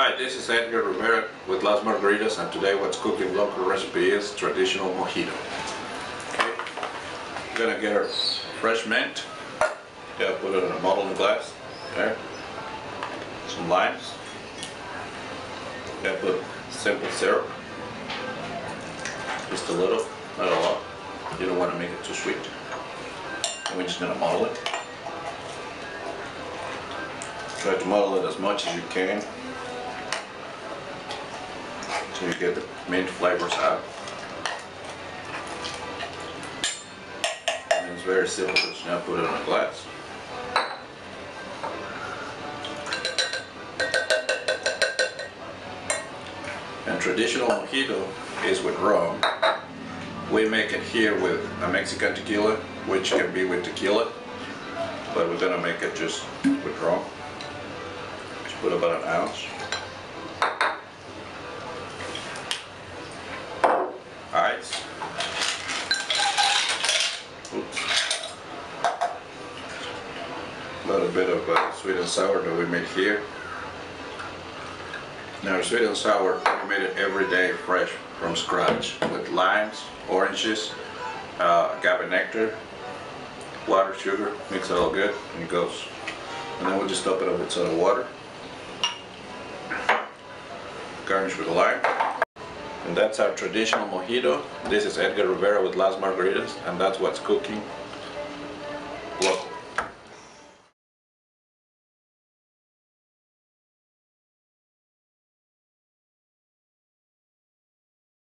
Hi, this is Edgar Rivera with Las Margaritas and today what's cooking local recipe is traditional mojito. Okay, we're gonna get our fresh mint. Yeah, put it in a and glass. Okay, some limes. Yeah, put simple syrup. Just a little, not a lot. You don't want to make it too sweet. And we're just gonna muddle it. Try to muddle it as much as you can you get the mint flavors out. And it's very simple, just now put it in a glass. And traditional mojito is with rum. We make it here with a Mexican tequila, which can be with tequila, but we're gonna make it just with rum. Just put about an ounce. Little bit of uh, sweet and sour that we made here. Now sweet and sour, we made it every day fresh from scratch with limes, oranges, uh, agave nectar, water, sugar, mix it all good and it goes. And then we'll just top it up with soda water. Garnish with a lime. And that's our traditional mojito. This is Edgar Rivera with Las Margaritas and that's what's cooking